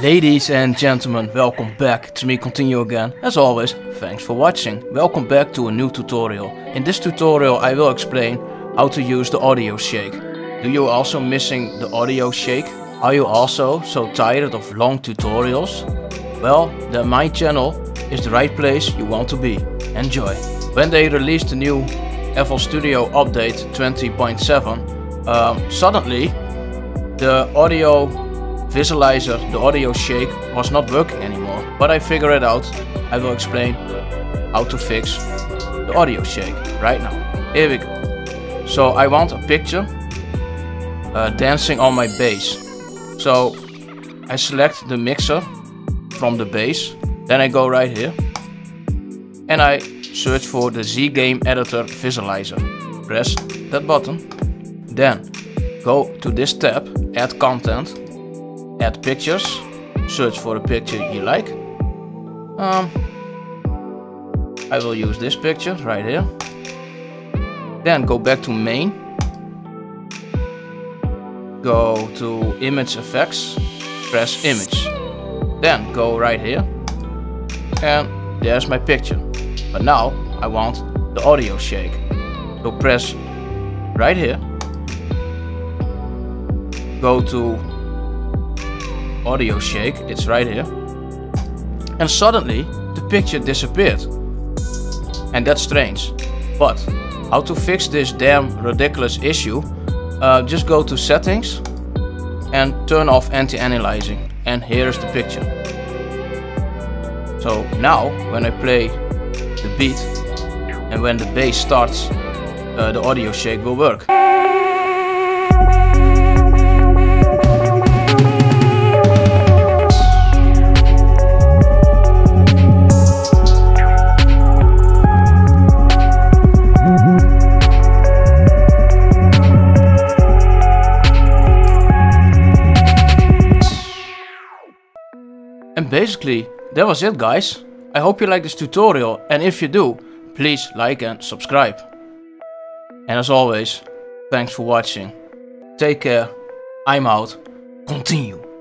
Ladies and gentlemen, welcome back. It's me continue again. As always, thanks for watching. Welcome back to a new tutorial. In this tutorial I will explain how to use the audio shake. Do you also missing the audio shake? Are you also so tired of long tutorials? Well, then my channel is the right place you want to be. Enjoy. When they released the new FL Studio update 20.7, um, suddenly the audio visualizer, the audio shake, was not working anymore. But I figured it out. I will explain how to fix the audio shake right now. Here we go. So I want a picture uh, dancing on my bass. So I select the mixer from the bass. Then I go right here. And I search for the ZGameEditor Visualizer. Press that button. Then go to this tab, add content add pictures, search for a picture you like. Um, I will use this picture right here. Then go back to main. Go to image effects, press image. Then go right here. And there's my picture. But now I want the audio shake. So press right here. Go to audio shake, it's right here. And suddenly the picture disappeared. And that's strange. But how to fix this damn ridiculous issue? Uh, just go to settings and turn off anti-aliasing And here's the picture. So now when I play the beat and when the bass starts, uh, the audio shake will work. And basically, that was it guys. I hope you like this tutorial and if you do, please like and subscribe. And as always, thanks for watching. Take care, I'm out, continue.